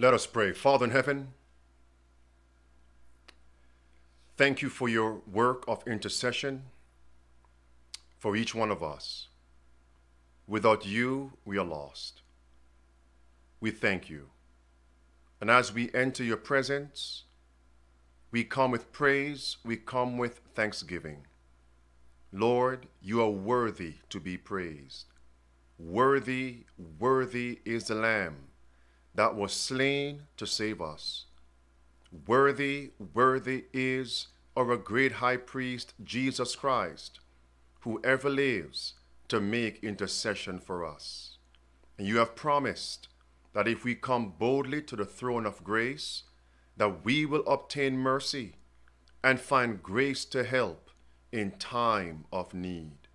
Let us pray. Father in heaven, thank you for your work of intercession for each one of us. Without you, we are lost. We thank you. And as we enter your presence, we come with praise, we come with thanksgiving. Lord, you are worthy to be praised. Worthy, worthy is the Lamb that was slain to save us. Worthy, worthy is our great high priest, Jesus Christ, who ever lives to make intercession for us. And you have promised that if we come boldly to the throne of grace, that we will obtain mercy and find grace to help in time of need.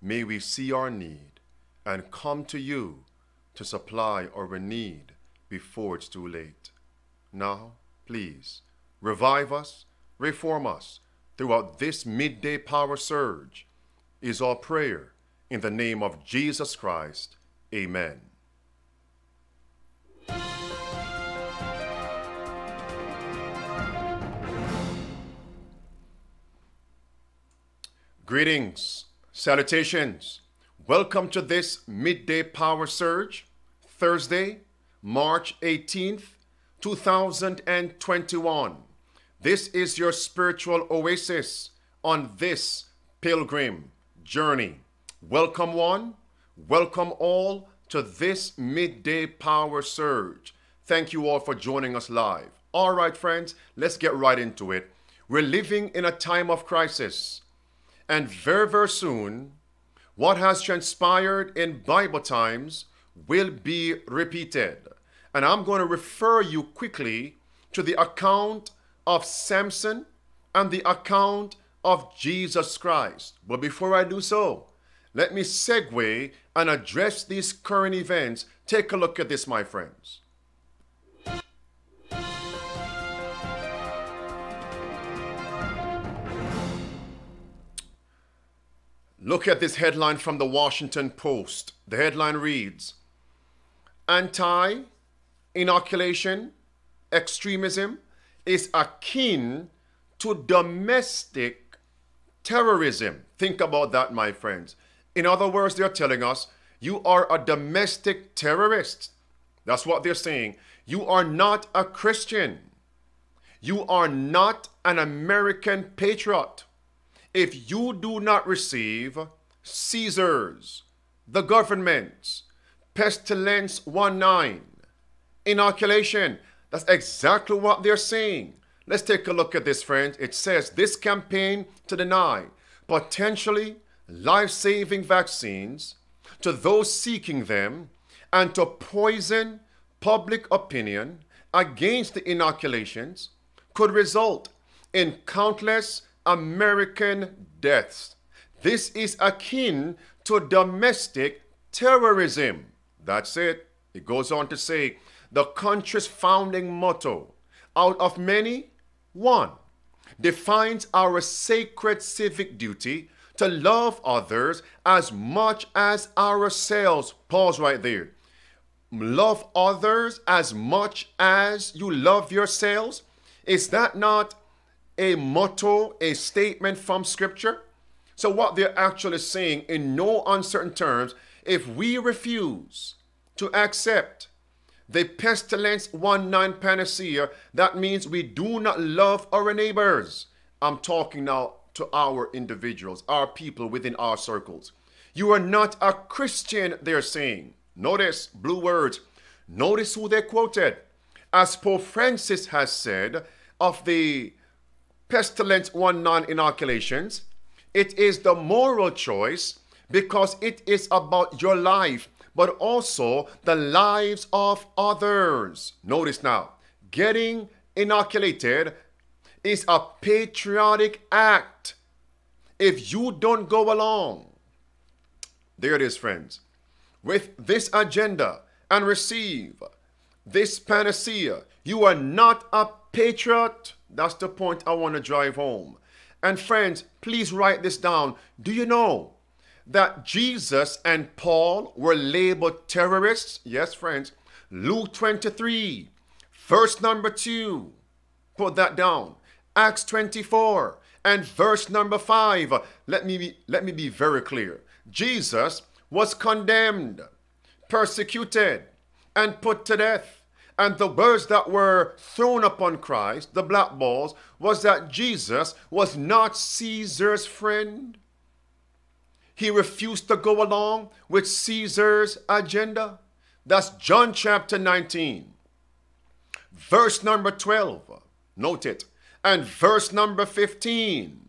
May we see our need and come to you to supply our need before it's too late. Now, please, revive us, reform us throughout this midday power surge is our prayer in the name of Jesus Christ. Amen. Greetings, salutations. Welcome to this midday power surge, Thursday, March 18th, 2021. This is your spiritual oasis on this pilgrim journey. Welcome, one. Welcome, all, to this midday power surge. Thank you all for joining us live. All right, friends, let's get right into it. We're living in a time of crisis. And very, very soon, what has transpired in Bible times will be repeated. And I'm going to refer you quickly to the account of Samson and the account of Jesus Christ. But before I do so, let me segue and address these current events. Take a look at this, my friends. Look at this headline from the Washington Post. The headline reads Anti inoculation extremism is akin to domestic terrorism. Think about that, my friends. In other words, they're telling us you are a domestic terrorist. That's what they're saying. You are not a Christian. You are not an American patriot. If you do not receive Caesar's, the government's, pestilence 1 9, inoculation, that's exactly what they're saying. Let's take a look at this, friends. It says this campaign to deny potentially life saving vaccines to those seeking them and to poison public opinion against the inoculations could result in countless American deaths. This is akin to domestic terrorism. That's it. It goes on to say the country's founding motto out of many, one defines our sacred civic duty to love others as much as ourselves. Pause right there. Love others as much as you love yourselves. Is that not a motto, a statement from Scripture? So, what they're actually saying in no uncertain terms, if we refuse to accept the pestilence 1 9 panacea, that means we do not love our neighbors. I'm talking now to our individuals, our people within our circles. You are not a Christian, they're saying. Notice blue words. Notice who they quoted. As Pope Francis has said of the pestilence 1 9 inoculations, it is the moral choice because it is about your life but also the lives of others. Notice now, getting inoculated is a patriotic act. If you don't go along, there it is, friends, with this agenda and receive this panacea, you are not a patriot. That's the point I want to drive home. And friends, please write this down. Do you know that Jesus and Paul were labeled terrorists? Yes, friends. Luke 23, Verse number 2. Put that down. Acts 24 and verse number 5. Let me be, let me be very clear. Jesus was condemned, persecuted, and put to death. And the words that were thrown upon Christ, the black balls, was that Jesus was not Caesar's friend. He refused to go along with Caesar's agenda. That's John chapter 19, verse number 12. Note it. And verse number 15.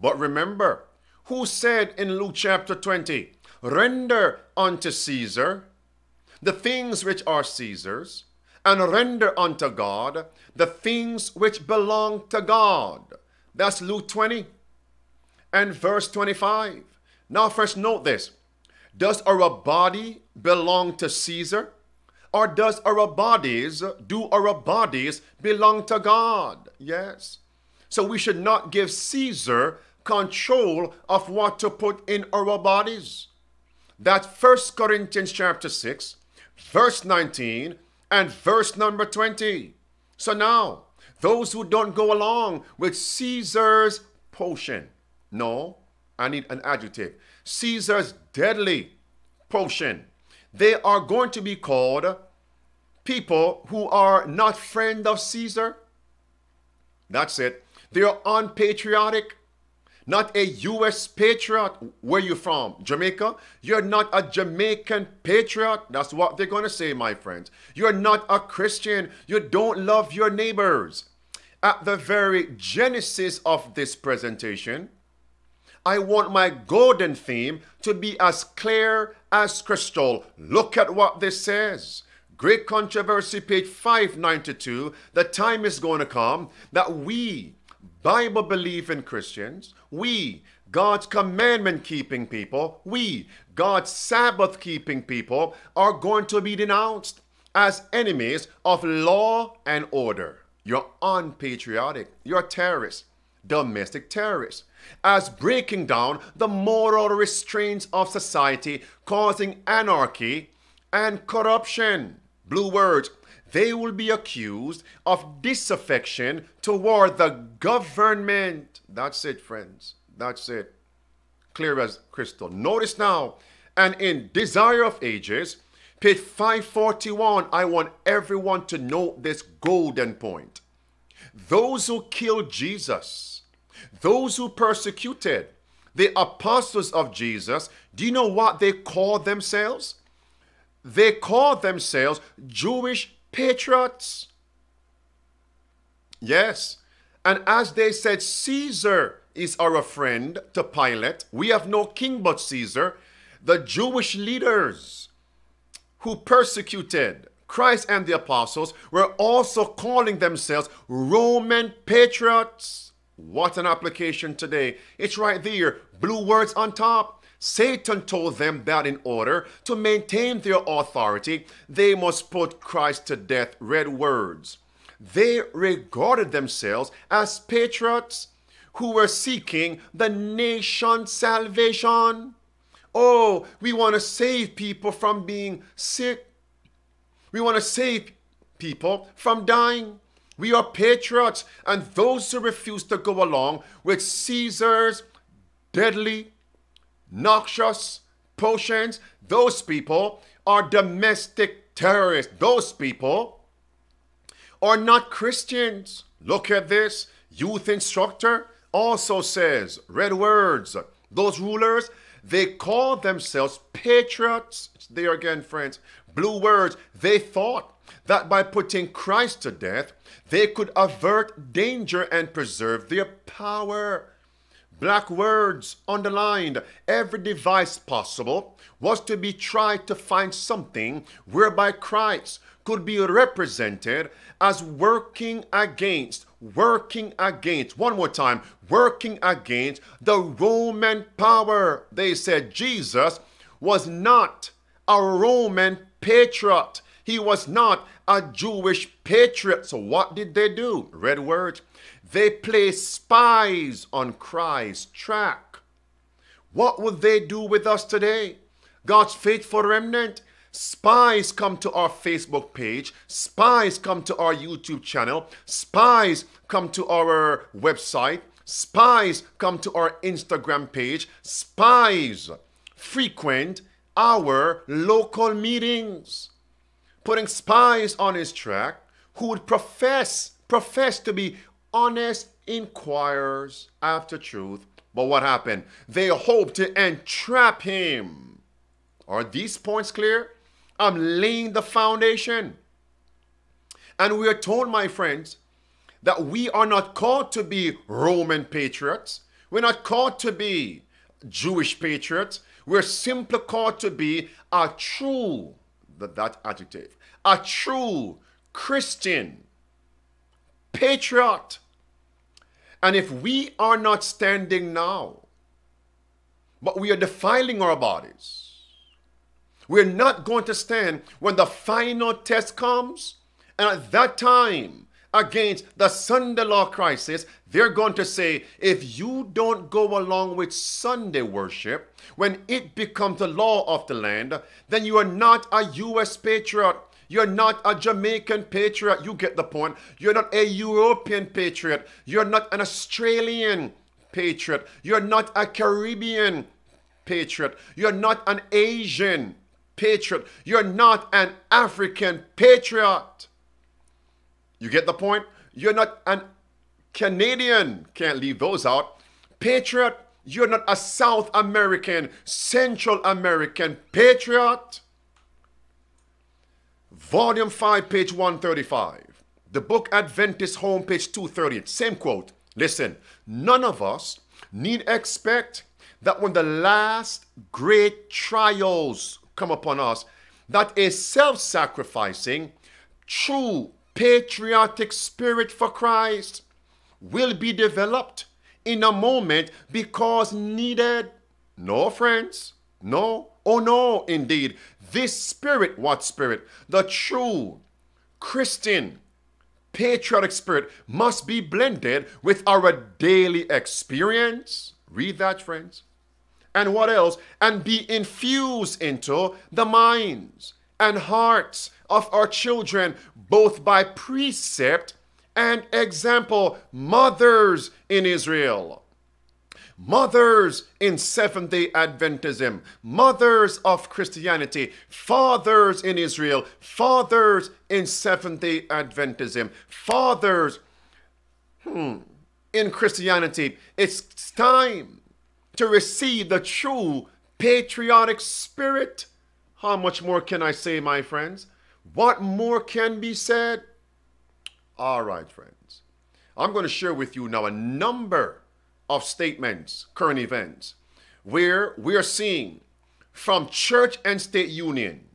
But remember, who said in Luke chapter 20, Render unto Caesar the things which are Caesar's, and render unto God the things which belong to God. That's Luke 20 and verse 25. Now, first note this Does our body belong to Caesar? Or does our bodies, do our bodies belong to God? Yes. So we should not give Caesar control of what to put in our bodies. That First Corinthians chapter 6, verse 19 and verse number 20. So now, those who don't go along with Caesar's potion, no, I need an adjective. Caesar's deadly potion. They are going to be called people who are not friend of Caesar. That's it. They are unpatriotic not a U.S. patriot. Where you from? Jamaica? You're not a Jamaican patriot. That's what they're going to say, my friends. You're not a Christian. You don't love your neighbors. At the very genesis of this presentation, I want my golden theme to be as clear as crystal. Look at what this says. Great controversy, page 592. The time is going to come that we Bible believing Christians, we, God's commandment keeping people, we, God's Sabbath keeping people, are going to be denounced as enemies of law and order. You're unpatriotic, you're terrorists, domestic terrorists, as breaking down the moral restraints of society, causing anarchy and corruption. Blue words, they will be accused of disaffection toward the government. That's it, friends. That's it. Clear as crystal. Notice now, and in Desire of Ages, page 541, I want everyone to note this golden point. Those who killed Jesus, those who persecuted the apostles of Jesus, do you know what they called themselves? They called themselves Jewish patriots. Yes. And as they said, Caesar is our friend to Pilate. We have no king but Caesar. The Jewish leaders who persecuted Christ and the apostles were also calling themselves Roman patriots. What an application today. It's right there, blue words on top. Satan told them that in order to maintain their authority, they must put Christ to death. Red words. They regarded themselves as patriots who were seeking the nation's salvation. Oh, we want to save people from being sick. We want to save people from dying. We are patriots, and those who refuse to go along with Caesar's deadly noxious potions, those people are domestic terrorists. Those people are not Christians. Look at this. Youth instructor also says, red words, those rulers, they call themselves patriots. There again, friends. Blue words, they thought that by putting Christ to death, they could avert danger and preserve their power. Black words underlined. Every device possible was to be tried to find something whereby Christ could be represented as working against, working against, one more time, working against the Roman power. They said Jesus was not a Roman patriot. He was not a Jewish patriot. So what did they do? Red word. They place spies on Christ's track. What would they do with us today? God's faithful remnant. Spies come to our Facebook page. Spies come to our YouTube channel. Spies come to our website. Spies come to our Instagram page. Spies frequent our local meetings, putting spies on his track who would profess profess to be honest inquirers after truth. But what happened? They hope to entrap him. Are these points clear? I'm laying the foundation. And we are told, my friends, that we are not called to be Roman patriots. We're not called to be Jewish patriots. We're simply called to be a true, that, that adjective, a true Christian patriot. And if we are not standing now, but we are defiling our bodies, we're not going to stand when the final test comes. And at that time, against the Sunday law crisis, they're going to say, if you don't go along with Sunday worship, when it becomes the law of the land, then you are not a U.S. patriot. You're not a Jamaican patriot. You get the point. You're not a European patriot. You're not an Australian patriot. You're not a Caribbean patriot. You're not an Asian patriot. You're not an African patriot. You get the point? You're not an Canadian. Can't leave those out. Patriot. You're not a South American, Central American patriot. Volume 5, page 135. The book Adventist Home, page 230. Same quote. Listen, none of us need expect that when the last great trials come upon us, that a self sacrificing, true patriotic spirit for Christ will be developed in a moment because needed. No, friends. No. Oh, no, indeed. This spirit, what spirit? The true Christian patriotic spirit must be blended with our daily experience. Read that, friends. And what else? And be infused into the minds and hearts of our children, both by precept and example. Mothers in Israel mothers in Seventh day Adventism, mothers of Christianity, fathers in Israel, fathers in Seventh day Adventism, fathers hmm, in Christianity. It's time to receive the true patriotic spirit. How much more can I say, my friends? What more can be said? All right, friends. I'm going to share with you now a number of statements, current events, where we're seeing from church and state union,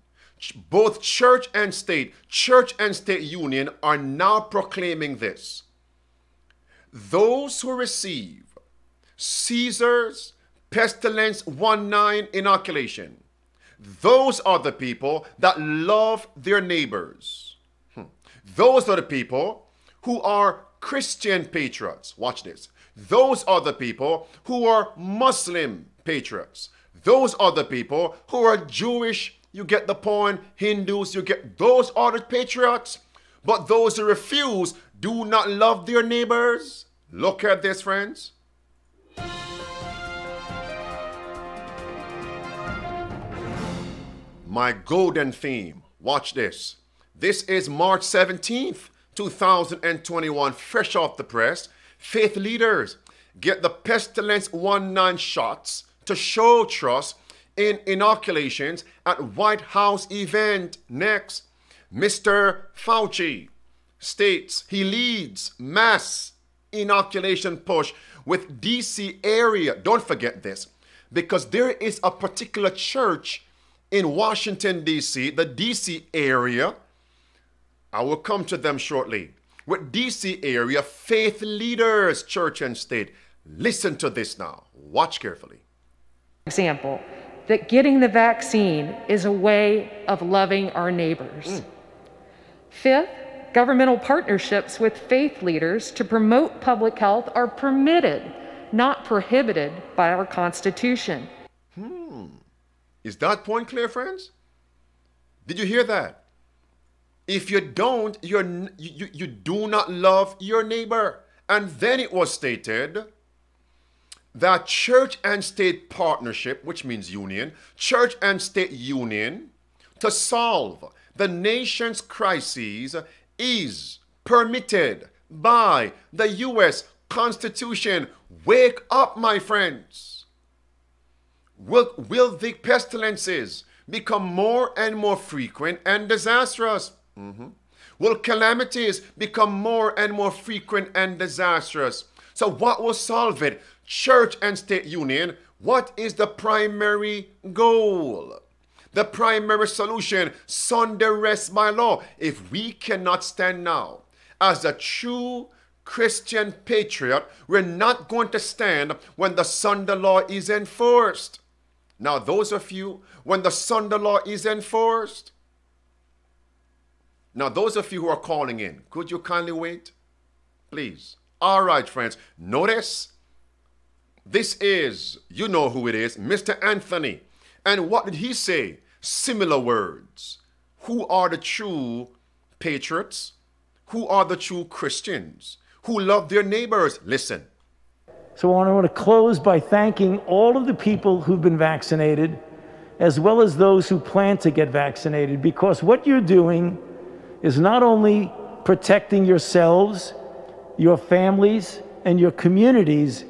both church and state, church and state union are now proclaiming this. Those who receive Caesar's pestilence 1 9 inoculation, those are the people that love their neighbors. Hmm. Those are the people who are Christian patriots. Watch this. Those are the people who are Muslim patriots. Those are the people who are Jewish, you get the point, Hindus, you get those are the patriots. But those who refuse do not love their neighbors. Look at this, friends. My golden theme. Watch this. This is March 17th, 2021, fresh off the press. Faith leaders get the pestilence 1 9 shots to show trust in inoculations at White House event. Next, Mr. Fauci states he leads mass inoculation push with DC area. Don't forget this because there is a particular church in Washington DC, the DC area. I will come to them shortly with DC area faith leaders, church and state. Listen to this now. Watch carefully. Example that getting the vaccine is a way of loving our neighbors. Mm. Fifth, governmental partnerships with faith leaders to promote public health are permitted, not prohibited by our Constitution. Is that point clear, friends? Did you hear that? If you don't, you're, you, you do not love your neighbor. And then it was stated that church and state partnership, which means union, church and state union to solve the nation's crises is permitted by the U.S. Constitution. Wake up, my friends. Will, will the pestilences become more and more frequent and disastrous? Mm-hmm. Will calamities become more and more frequent and disastrous? So, what will solve it? Church and state union. What is the primary goal? The primary solution Sunday rest by law. If we cannot stand now as a true Christian patriot, we're not going to stand when the Sunday law is enforced. Now, those of you, when the Sunday law is enforced, now, those of you who are calling in, could you kindly wait? Please. All right, friends. Notice this is, you know who it is, Mr. Anthony. And what did he say? Similar words. Who are the true patriots? Who are the true Christians? Who love their neighbors? Listen. So I want to close by thanking all of the people who've been vaccinated, as well as those who plan to get vaccinated, because what you're doing is not only protecting yourselves, your families, and your communities,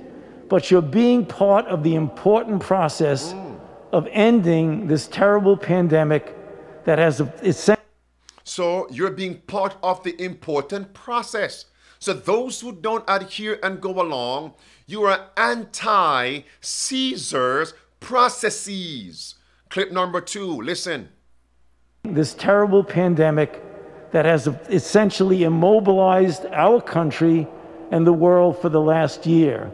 but you're being part of the important process mm. of ending this terrible pandemic that has essentially. So you're being part of the important process. So those who don't adhere and go along, you are anti Caesar's processes. Clip number two, listen. This terrible pandemic that has essentially immobilized our country and the world for the last year.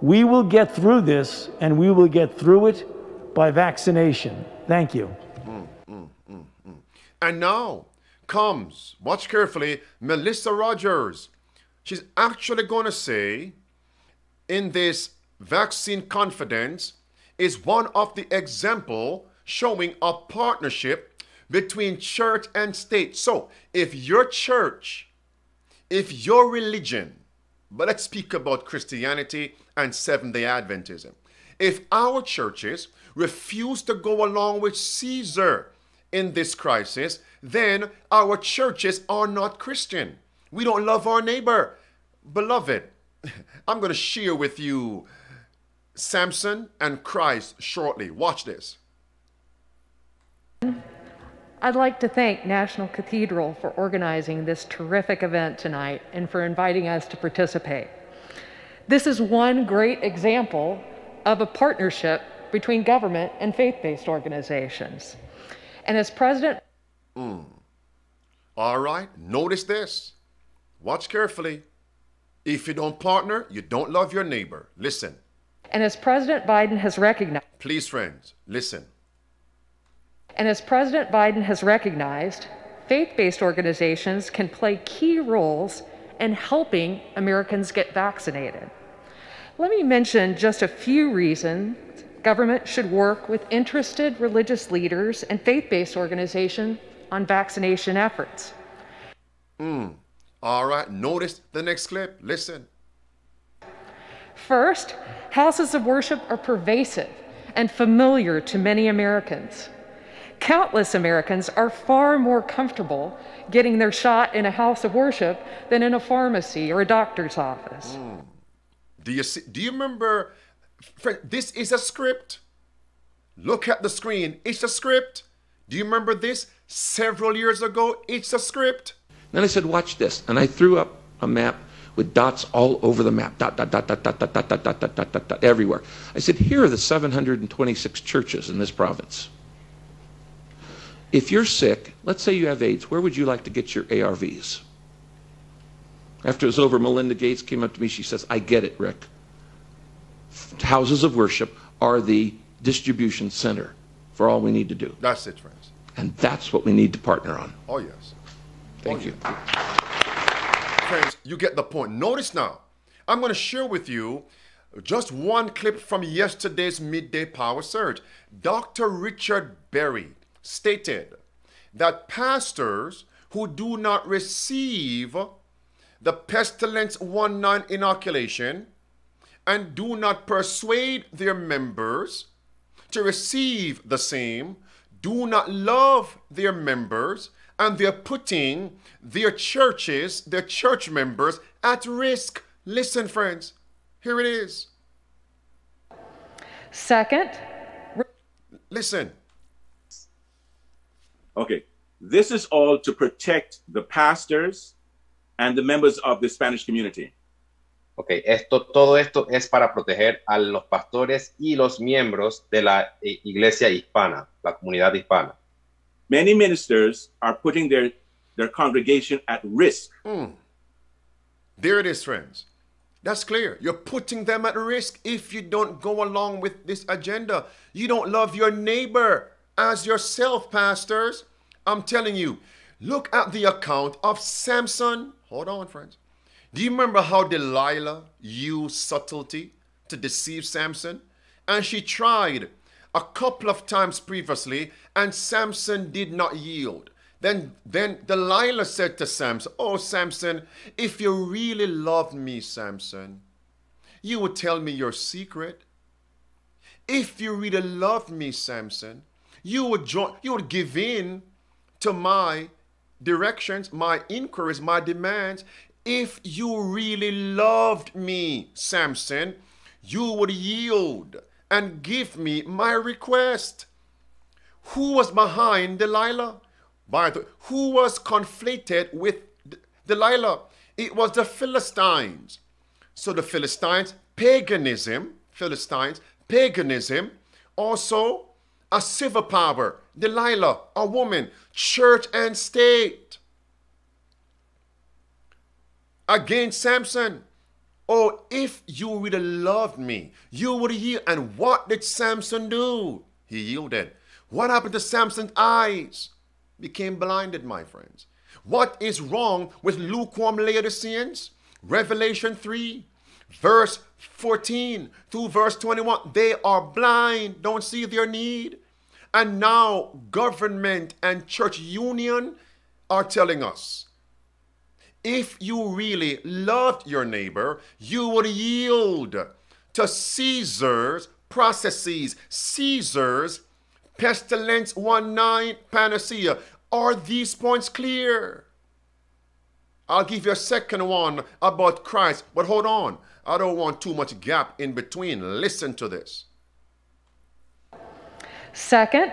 We will get through this, and we will get through it by vaccination. Thank you. Mm, mm, mm, mm. and now comes, watch carefully, Melissa Rogers. She's actually going to say, in this vaccine confidence, is one of the example showing a partnership between church and state. So, if your church, if your religion, but let's speak about Christianity and Seventh day Adventism, if our churches refuse to go along with Caesar in this crisis, then our churches are not Christian. We don't love our neighbor. Beloved, I'm going to share with you Samson and Christ shortly. Watch this. I'd like to thank National Cathedral for organizing this terrific event tonight and for inviting us to participate. This is one great example of a partnership between government and faith-based organizations. And as president... Mm. All right, notice this. Watch carefully. If you don't partner, you don't love your neighbor. Listen. And as President Biden has recognized... Please, friends, listen. And as President Biden has recognized, faith based organizations can play key roles in helping Americans get vaccinated. Let me mention just a few reasons government should work with interested religious leaders and faith based organizations on vaccination efforts. Mm. All right, notice the next clip. Listen. First, houses of worship are pervasive and familiar to many Americans. Countless Americans are far more comfortable getting their shot in a house of worship than in a pharmacy or a doctor's office. Mm. Do you see, do you remember this is a script? Look at the screen. It's a script. Do you remember this? Several years ago, it's a script. Then I said, watch this. And I threw up a map with dots all over the map, dot, dot, dot, dot, dot, dot, dot, dot, dot, dot, dot, dot, everywhere. I said, here are the 726 churches in this province. If you're sick, let's say you have AIDS, where would you like to get your ARVs? After it was over, Melinda Gates came up to me. She says, I get it, Rick. Houses of worship are the distribution center for all we need to do. That's it, friends. And that's what we need to partner on. Oh, yes. Thank you. Friends, you get the point. Notice now, I'm going to share with you just one clip from yesterday's midday power surge. Dr. Richard Berry stated that pastors who do not receive the pestilence 1 9 inoculation and do not persuade their members to receive the same, do not love their members, and they're putting their churches, their church members at risk. Listen, friends, here it is. Second, Listen, Okay, this is all to protect the pastors and the members of the Spanish community. Ok, esto, todo esto es para proteger a los pastores y los miembros de la eh, iglesia hispana, la comunidad hispana. Many ministers are putting their, their congregation at risk. Hmm. there it is, friends. That's clear. You're putting them at risk if you don't go along with this agenda. You don't love your neighbor as yourself, pastors. I'm telling you, look at the account of Samson. Hold on, friends. Do you remember how Delilah used subtlety to deceive Samson? And she tried a couple of times previously, and Samson did not yield. Then, then Delilah said to Samson, Oh, Samson, if you really loved me, Samson, you would tell me your secret. If you really loved me, Samson, you would join, you would give in to my directions, my inquiries, my demands. If you really loved me, Samson, you would yield and give me my request. Who was behind Delilah? By the who was conflated with Delilah? It was the Philistines. So the Philistines, paganism, Philistines, paganism, also a civil power, Delilah, a woman, church and state. Against Samson. Oh, if you really loved me, you would yield. And what did Samson do? He yielded. What happened to Samson's eyes? Became blinded, my friends. What is wrong with lukewarm Laodiceans? Revelation 3, verse 14 through verse 21. They are blind, don't see their need. And now, government and church union are telling us if you really loved your neighbor, you would yield to Caesar's processes, Caesar's pestilence 1 9 panacea. Are these points clear? I'll give you a second one about Christ, but hold on. I don't want too much gap in between. Listen to this. Second,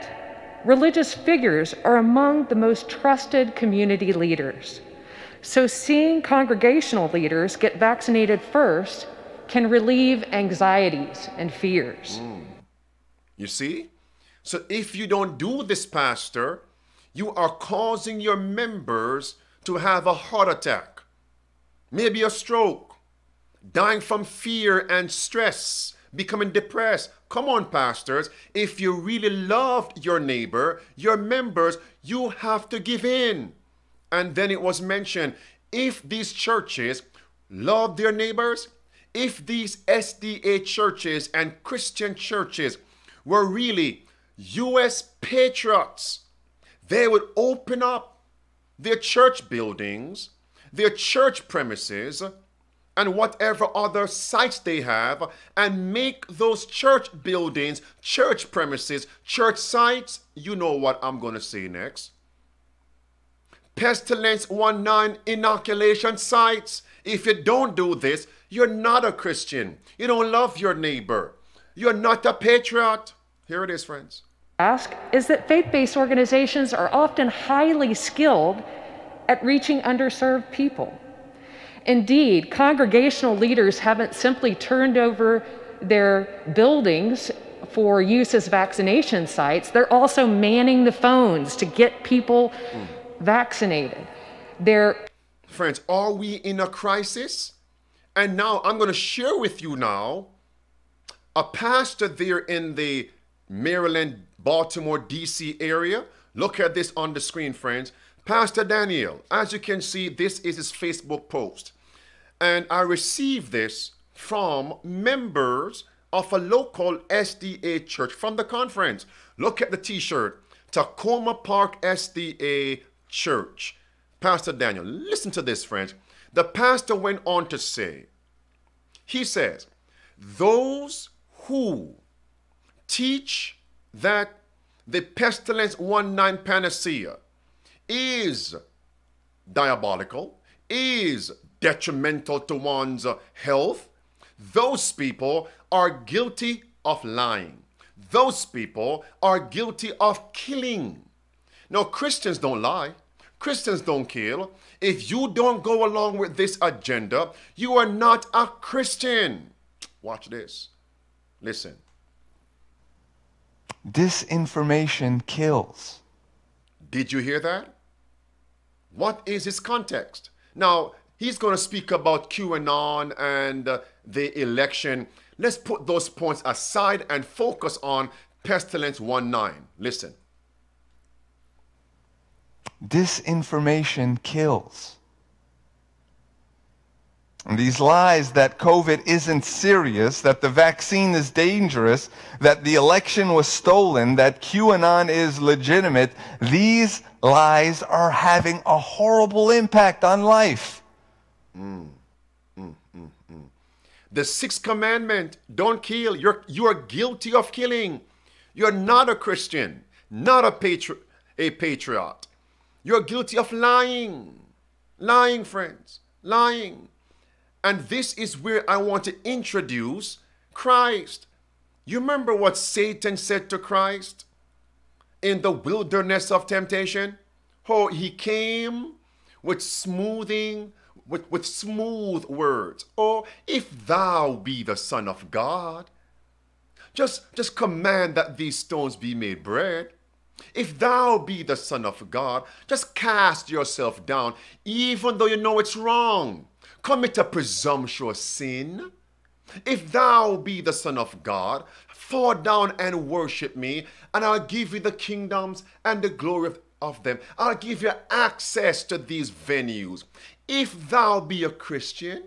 religious figures are among the most trusted community leaders. So seeing congregational leaders get vaccinated first can relieve anxieties and fears. Mm. You see? So if you don't do this, Pastor, you are causing your members to have a heart attack, maybe a stroke, dying from fear and stress, becoming depressed. Come on, pastors. If you really loved your neighbor, your members, you have to give in. And then it was mentioned if these churches love their neighbors, if these SDA churches and Christian churches were really U.S. patriots, they would open up their church buildings, their church premises, and whatever other sites they have, and make those church buildings, church premises, church sites. You know what I'm going to say next pestilence 1 9 inoculation sites. If you don't do this, you're not a Christian. You don't love your neighbor. You're not a patriot. Here it is, friends. Ask is that faith based organizations are often highly skilled at reaching underserved people. Indeed, congregational leaders haven't simply turned over their buildings for use as vaccination sites, they're also manning the phones to get people vaccinated. They're Friends, are we in a crisis? And now I'm going to share with you now a pastor there in the Maryland, Baltimore, DC area. Look at this on the screen, friends. Pastor Daniel, as you can see, this is his Facebook post. And I received this from members of a local SDA church from the conference. Look at the t shirt. Takoma Park SDA Church. Pastor Daniel, listen to this, friends. The pastor went on to say, he says, those who teach that the pestilence 1 9 panacea is diabolical, is detrimental to one's health, those people are guilty of lying. Those people are guilty of killing. Now, Christians don't lie. Christians don't kill. If you don't go along with this agenda, you are not a Christian. Watch this. Listen. Disinformation kills. Did you hear that? What is his context? Now, he's going to speak about QAnon and uh, the election. Let's put those points aside and focus on Pestilence 1 9. Listen. Disinformation kills. And these lies that COVID isn't serious, that the vaccine is dangerous, that the election was stolen, that QAnon is legitimate, these lies are having a horrible impact on life. Mm, mm, mm, the sixth commandment don't kill. You're, you are guilty of killing. You're not a Christian, not a, patri- a patriot. You're guilty of lying. Lying, friends. Lying. And this is where I want to introduce Christ. You remember what Satan said to Christ in the wilderness of temptation? Oh, he came with smoothing, with, with smooth words. Oh, if thou be the Son of God, just, just command that these stones be made bread. If thou be the Son of God, just cast yourself down, even though you know it's wrong. Commit a presumptuous sin. If thou be the Son of God, fall down and worship me, and I'll give you the kingdoms and the glory of, of them. I'll give you access to these venues. If thou be a Christian,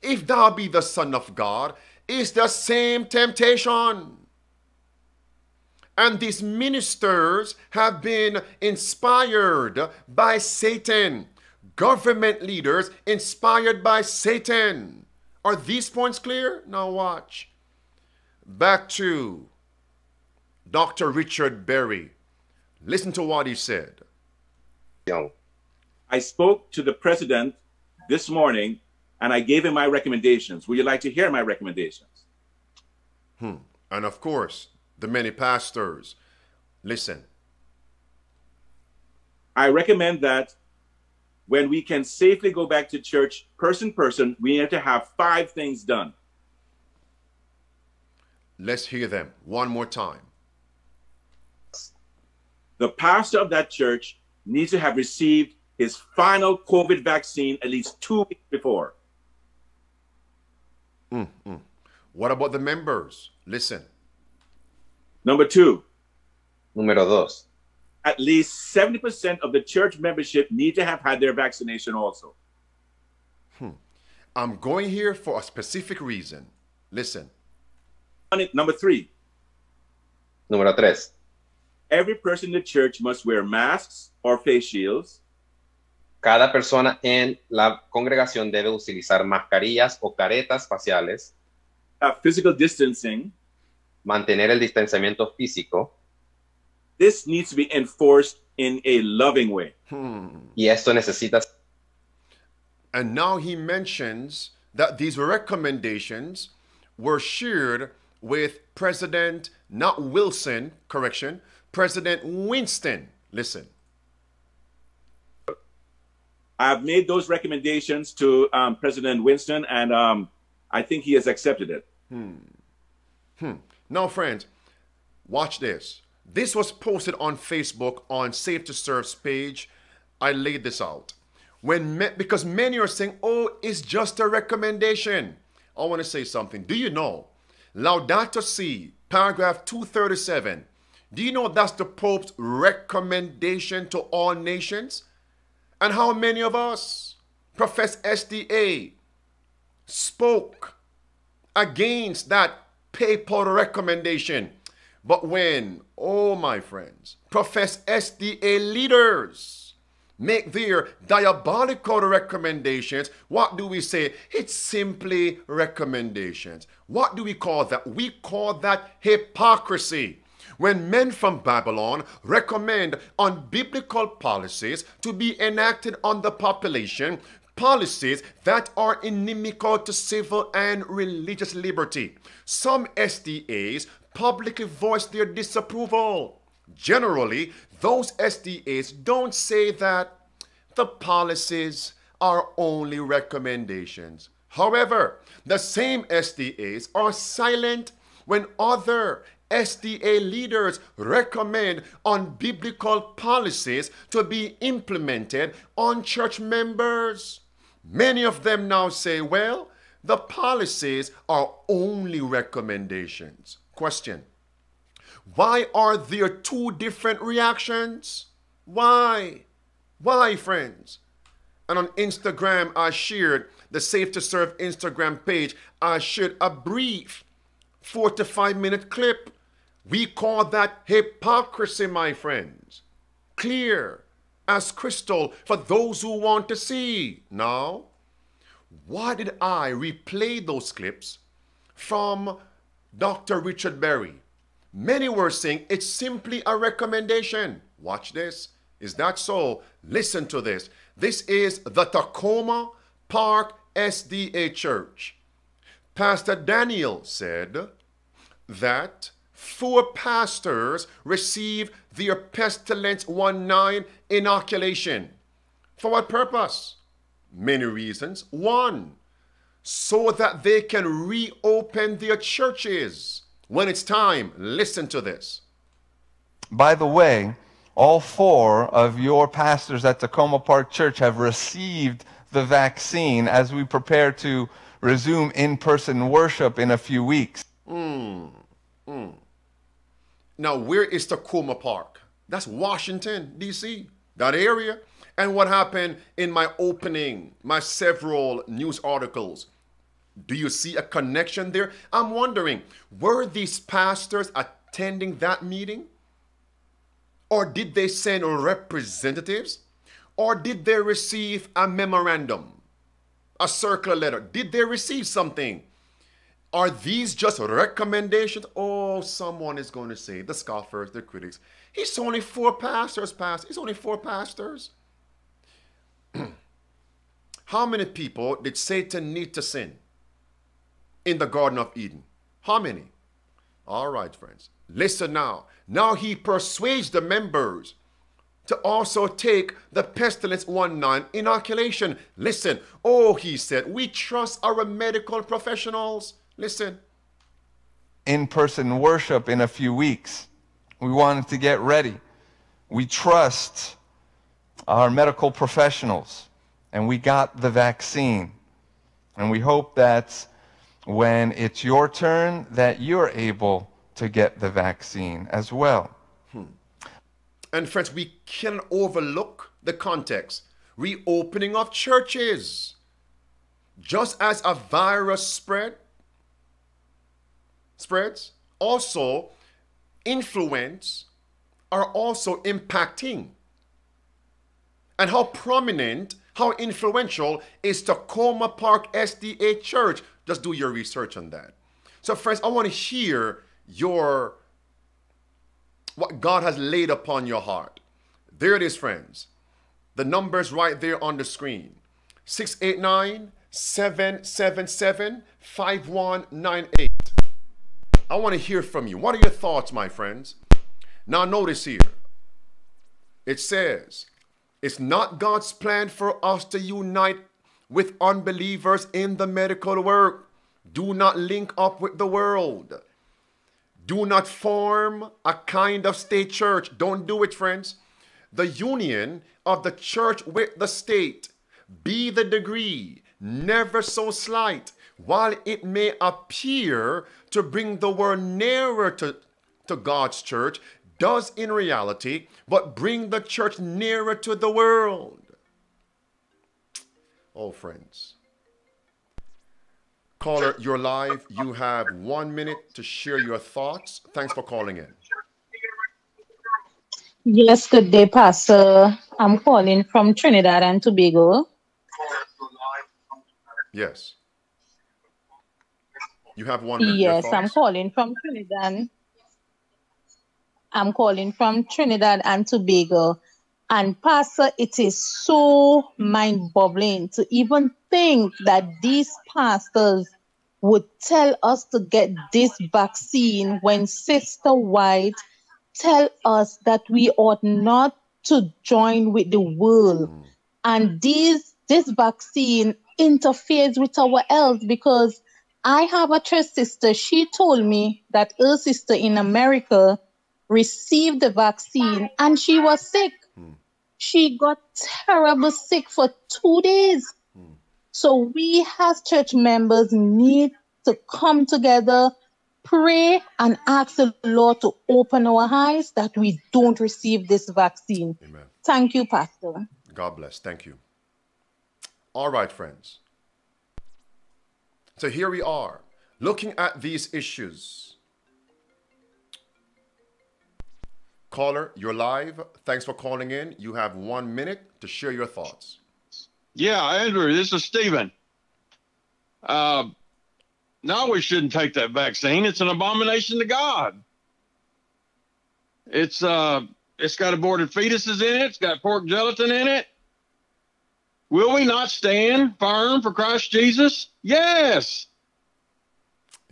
if thou be the Son of God, it's the same temptation. And these ministers have been inspired by Satan. Government leaders inspired by Satan. Are these points clear? Now watch. Back to Dr. Richard Berry. Listen to what he said. I spoke to the president this morning and I gave him my recommendations. Would you like to hear my recommendations? Hmm. And of course, the many pastors. Listen. I recommend that when we can safely go back to church person person, we need to have five things done. Let's hear them one more time. The pastor of that church needs to have received his final COVID vaccine at least two weeks before. Mm, mm. What about the members? Listen. Number two. Número dos. At least 70% of the church membership need to have had their vaccination also. Hmm. I'm going here for a specific reason. Listen. Number three. Número tres. Every person in the church must wear masks or face shields. Cada persona en la congregación debe utilizar mascarillas o caretas faciales. Uh, physical distancing. Mantener el distanciamiento físico. This needs to be enforced in a loving way. Hmm. Y esto necesita. And now he mentions that these recommendations were shared with President, not Wilson, correction, President Winston. Listen. I've made those recommendations to um, President Winston, and um, I think he has accepted it. Hmm. Hmm. Now, friends, watch this. This was posted on Facebook on Safe to Serve's page. I laid this out. When because many are saying, "Oh, it's just a recommendation." I want to say something. Do you know Laudato Si, paragraph 237? Do you know that's the Pope's recommendation to all nations? And how many of us, Profess SDA, spoke against that papal recommendation? But when, oh my friends, profess SDA leaders make their diabolical recommendations, what do we say? It's simply recommendations. What do we call that? We call that hypocrisy. When men from Babylon recommend unbiblical policies to be enacted on the population, policies that are inimical to civil and religious liberty. Some SDAs publicly voice their disapproval. Generally, those SDAs don't say that the policies are only recommendations. However, the same SDAs are silent when other SDA leaders recommend unbiblical policies to be implemented on church members. Many of them now say, well, the policies are only recommendations. Question Why are there two different reactions? Why? Why, friends? And on Instagram, I shared the Safe to Serve Instagram page. I shared a brief four to five minute clip. We call that hypocrisy, my friends. Clear as crystal for those who want to see. Now, why did I replay those clips from Dr. Richard Berry? Many were saying it's simply a recommendation. Watch this. Is that so? Listen to this. This is the Takoma Park SDA Church. Pastor Daniel said that four pastors receive their pestilence 1-9 inoculation. For what purpose? Many reasons. One, so that they can reopen their churches when it's time. Listen to this. By the way, all four of your pastors at Takoma Park Church have received the vaccine as we prepare to resume in person worship in a few weeks. Mm, mm. Now, where is Takoma Park? That's Washington, D.C., that area. And what happened in my opening, my several news articles? Do you see a connection there? I'm wondering, were these pastors attending that meeting? Or did they send representatives? Or did they receive a memorandum, a circular letter? Did they receive something? Are these just recommendations? Oh, someone is going to say, the scoffers, the critics, he's only four pastors, pastor. He's only four pastors. How many people did Satan need to sin in the Garden of Eden? How many? All right, friends. Listen now. Now he persuades the members to also take the pestilence 1 9 inoculation. Listen. Oh, he said, we trust our medical professionals. Listen. In person worship in a few weeks. We wanted to get ready. We trust our medical professionals and we got the vaccine. And we hope that when it's your turn that you're able to get the vaccine as well. Hmm. And friends, we can overlook the context. Reopening of churches. Just as a virus spread spreads, also influence are also impacting. And how prominent how influential is Takoma Park SDA Church? Just do your research on that. So, friends, I want to hear your what God has laid upon your heart. There it is, friends. The numbers right there on the screen 689 777 5198. I want to hear from you. What are your thoughts, my friends? Now, notice here it says, it's not God's plan for us to unite with unbelievers in the medical work. Do not link up with the world. Do not form a kind of state church. Don't do it, friends. The union of the church with the state, be the degree, never so slight, while it may appear to bring the world nearer to, to God's church, does in reality, but bring the church nearer to the world. Oh, friends. Caller, you're live. You have one minute to share your thoughts. Thanks for calling in. Yes, good day, Pastor. I'm calling from Trinidad and Tobago. Yes. You have one. Yes, I'm calling from Trinidad. I'm calling from Trinidad and Tobago. And Pastor, it is so mind boggling to even think that these pastors would tell us to get this vaccine when Sister White tell us that we ought not to join with the world. Mm. And this this vaccine interferes with our health because I have a trust sister. She told me that her sister in America received the vaccine and she was sick. Mm. She got terrible sick for two days. Mm. So we as church members need to come together, pray, and ask the Lord to open our eyes that we don't receive this vaccine. Amen. Thank you, Pastor. God bless. Thank you. All right, friends. So here we are, looking at these issues. Caller, you're live. Thanks for calling in. You have one minute to share your thoughts. Yeah, Andrew, this is Stephen. Uh, no, we shouldn't take that vaccine. It's an abomination to God. It's uh, it's got aborted fetuses in it. It's got pork gelatin in it. Will we not stand firm for Christ Jesus? Yes.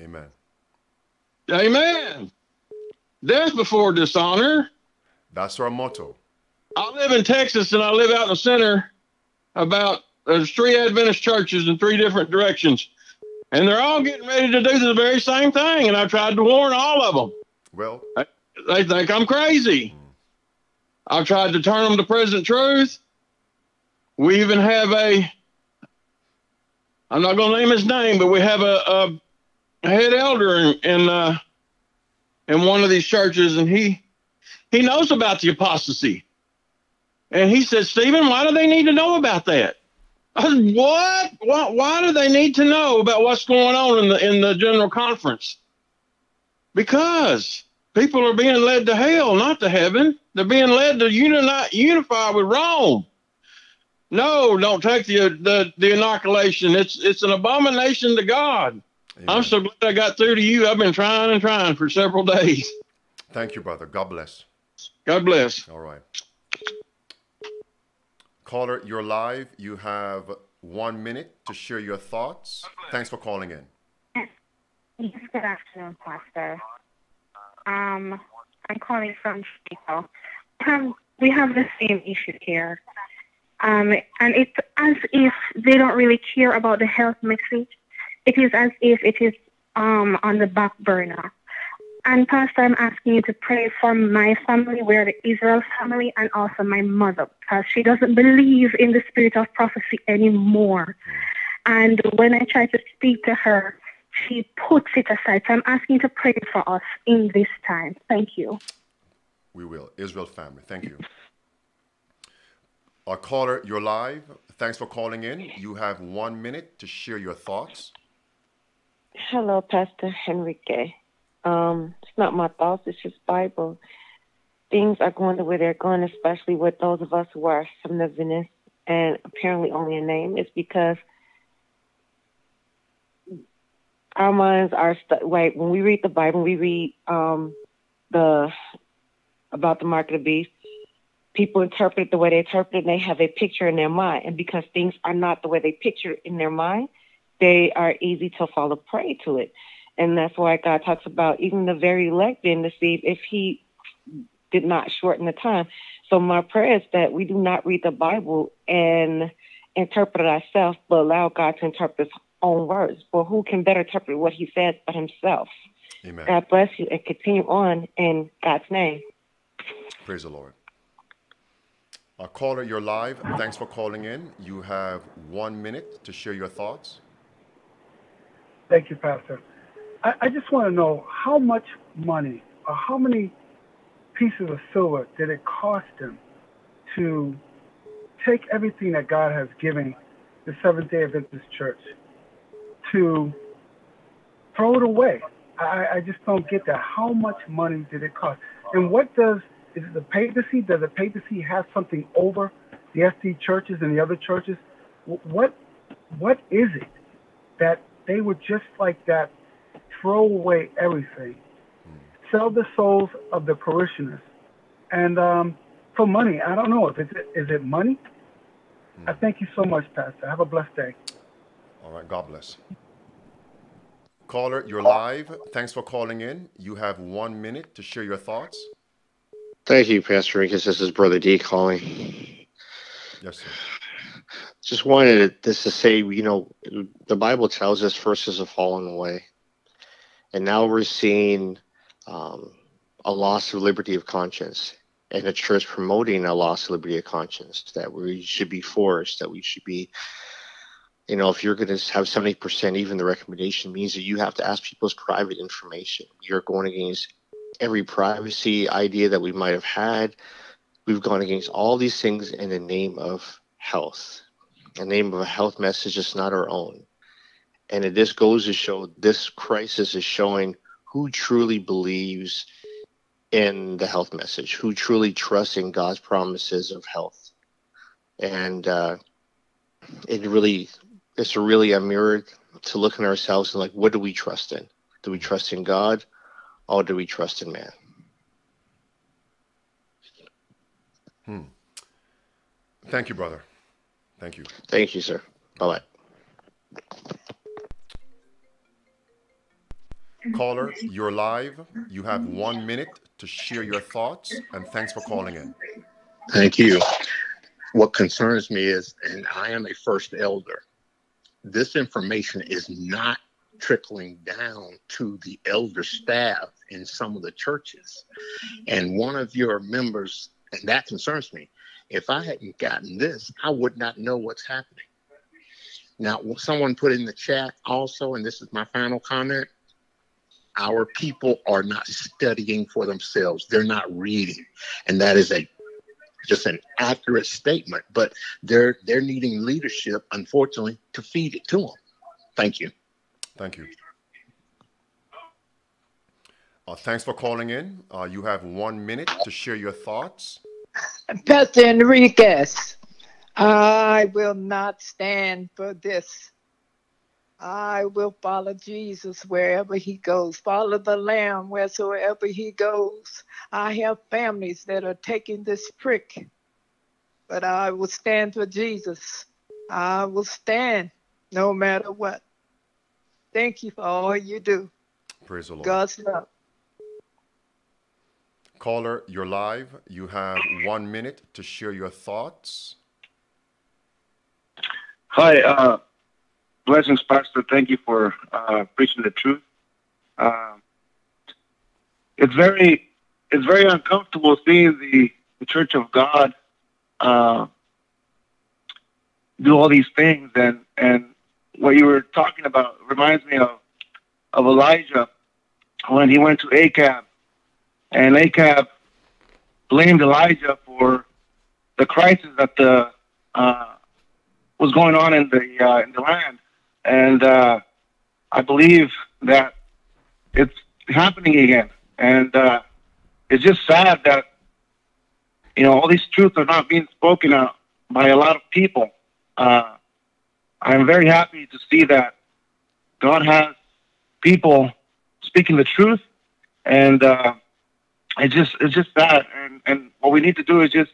Amen. Amen. Death before dishonor. That's our motto. I live in Texas and I live out in the center about there's three Adventist churches in three different directions. And they're all getting ready to do the very same thing. And I tried to warn all of them. Well, they think I'm crazy. Mm. I've tried to turn them to present truth. We even have a, I'm not going to name his name, but we have a, a head elder in, in, uh, in one of these churches, and he, he knows about the apostasy. And he said, Stephen, why do they need to know about that? I said, what? Why, why do they need to know about what's going on in the in the general conference? Because people are being led to hell, not to heaven. They're being led to unite, unify with Rome. No, don't take the the, the inoculation. It's it's an abomination to God. Amen. I'm so glad I got through to you. I've been trying and trying for several days. Thank you, brother. God bless. God bless. All right. Caller, you're live. You have one minute to share your thoughts. Thanks for calling in. Yes, good afternoon, Pastor. Um, I'm calling from Chicago. Um, we have the same issue here. Um, and it's as if they don't really care about the health message. It is as if it is um, on the back burner. And Pastor, I'm asking you to pray for my family, we're the Israel family, and also my mother, because she doesn't believe in the spirit of prophecy anymore. And when I try to speak to her, she puts it aside. So I'm asking you to pray for us in this time. Thank you. We will. Israel family. Thank you. Our caller, you're live. Thanks for calling in. You have one minute to share your thoughts. Hello, Pastor Enrique. Um, it's not my thoughts, it's just Bible. Things are going the way they're going, especially with those of us who are Seventh and apparently only a name. It's because our minds are stu- wait when we read the Bible, we read um, the about the mark of the beast people interpret the way they interpret it and they have a picture in their mind. And because things are not the way they picture in their mind, they are easy to fall a prey to it. And that's why God talks about even the very elect being deceived if he did not shorten the time. So my prayer is that we do not read the Bible and interpret it ourselves, but allow God to interpret his own words. For who can better interpret what he says but himself? Amen. God bless you and continue on in God's name. Praise the Lord. Uh, caller, you're live. Thanks for calling in. You have one minute to share your thoughts. Thank you, Pastor. I, I just want to know how much money or how many pieces of silver did it cost him to take everything that God has given the Seventh day Adventist Church to throw it away. I, I just don't get that. How much money did it cost? And what does is it the papacy? Does the papacy have something over the SD churches and the other churches? What what is it that they would just like that throw away everything, sell the souls of the parishioners, and um, for money? I don't know if it's is it money. I thank you so much, Pastor. Have a blessed day. All right, God bless. Caller, you're live. Thanks for calling in. You have one minute to share your thoughts. Thank you, Pastor Rincus. This is Brother D calling. Yes, sir. Just wanted this to say, you know, the Bible tells us first is a fallen away. And now we're seeing um, a loss of liberty of conscience and the church promoting a loss of liberty of conscience that we should be forced, that we should be, you know, if you're going to have 70%, even the recommendation means that you have to ask people's private information. You're going against every privacy idea that we might have had. We've gone against all these things in the name of health. The name of a health message that's not our own. And it just goes to show this crisis is showing who truly believes in the health message, who truly trusts in God's promises of health. And uh, it really, it's really a mirror to look in ourselves and like, what do we trust in? Do we trust in God or do we trust in man? Hmm. Thank you, brother. Thank you. Thank you, sir. Bye bye. Caller, you're live. You have one minute to share your thoughts, and thanks for calling in. Thank you. What concerns me is, and I am a first elder, this information is not trickling down to the elder staff in some of the churches. Mm-hmm. And one of your members, and that concerns me, if I hadn't gotten this, I would not know what's happening. Now, someone put in the chat also, and this is my final comment our people are not studying for themselves they're not reading and that is a just an accurate statement but they're they're needing leadership unfortunately to feed it to them thank you Thank you. Uh, thanks for calling in. Uh, you have one minute to share your thoughts. Pastor Henriques, I will not stand for this. I will follow Jesus wherever he goes, follow the Lamb wheresoever he goes. I have families that are taking this prick, but I will stand for Jesus. I will stand no matter what. Thank you for all you do. Praise the Lord. God's love. Caller, you're live. You have one minute to share your thoughts. Hi, uh, blessings, Pastor. Thank you for uh, preaching the truth. Uh, it's very, it's very uncomfortable seeing the, the Church of God uh, do all these things, and and what you were talking about reminds me of of Elijah when he went to Ahab, and Ahab blamed Elijah for the crisis that the uh, was going on in the uh, in the land, and uh, I believe that it's happening again, and uh, it's just sad that you know all these truths are not being spoken out by a lot of people. Uh, I'm very happy to see that God has people speaking the truth, and uh, it's just it's just that. And and what we need to do is just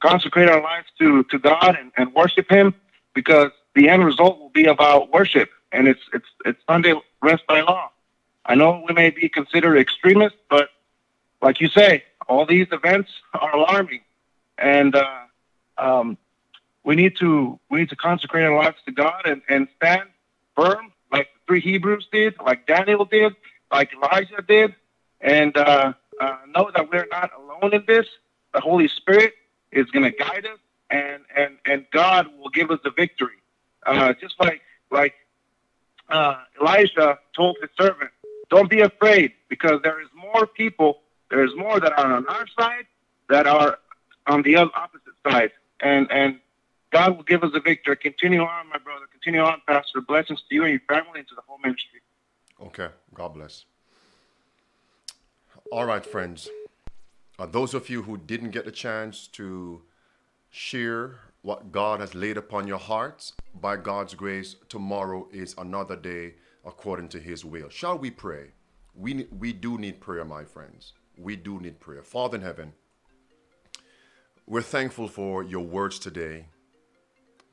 consecrate our lives to to God and, and worship Him, because the end result will be about worship, and it's it's it's Sunday rest by law. I know we may be considered extremists, but like you say, all these events are alarming, and uh, um, we need to we need to consecrate our lives to God and, and stand firm like the three Hebrews did, like Daniel did, like Elijah did, and uh, uh, know that we're not alone in this. The Holy Spirit is going to guide us, and and and God will give us the victory. Uh, just like like uh, Elijah told his servant, "Don't be afraid, because there is more people. There is more that are on our side that are on the opposite side, and and God will give us the victory. Continue on, my brother. Continue on, Pastor. Blessings to you and your family and to the whole ministry. Okay, God bless. All right, friends. Uh, those of you who didn't get a chance to share what God has laid upon your hearts, by God's grace, tomorrow is another day according to His will. Shall we pray? We, we do need prayer, my friends. We do need prayer. Father in heaven, we're thankful for your words today,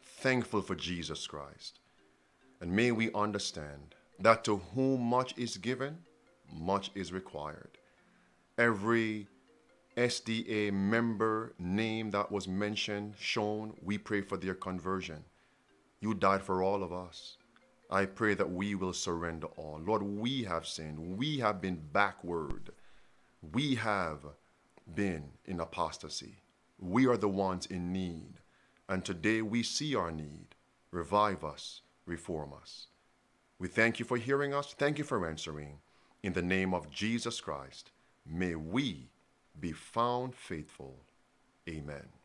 thankful for Jesus Christ. And may we understand that to whom much is given, much is required. Every SDA member name that was mentioned, shown, we pray for their conversion. You died for all of us. I pray that we will surrender all. Lord, we have sinned. We have been backward. We have been in apostasy. We are the ones in need. And today we see our need. Revive us, reform us. We thank you for hearing us. Thank you for answering. In the name of Jesus Christ, may we be found faithful. Amen.